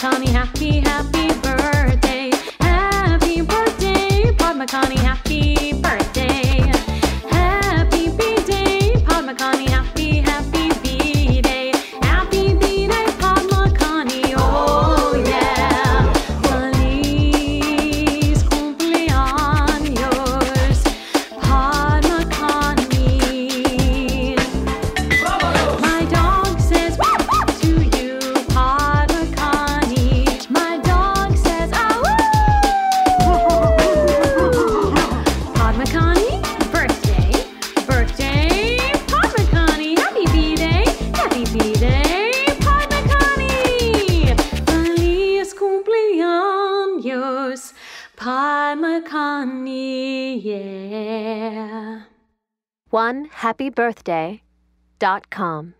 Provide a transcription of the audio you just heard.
McConney, happy, happy birthday. Happy birthday, Pod McConney, happy Pod yeah. One happy birthday dot com.